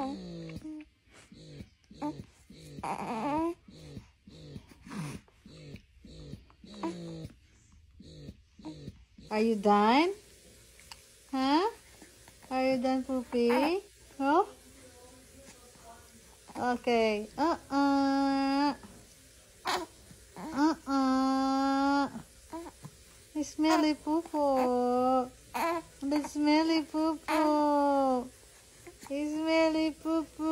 Oh. Are you done? Huh? Are you done, Poopy? No? Okay. Uh-uh. Uh-uh. Smelly poo-poo. It's smelly poo-poo. Smelly poo-poo.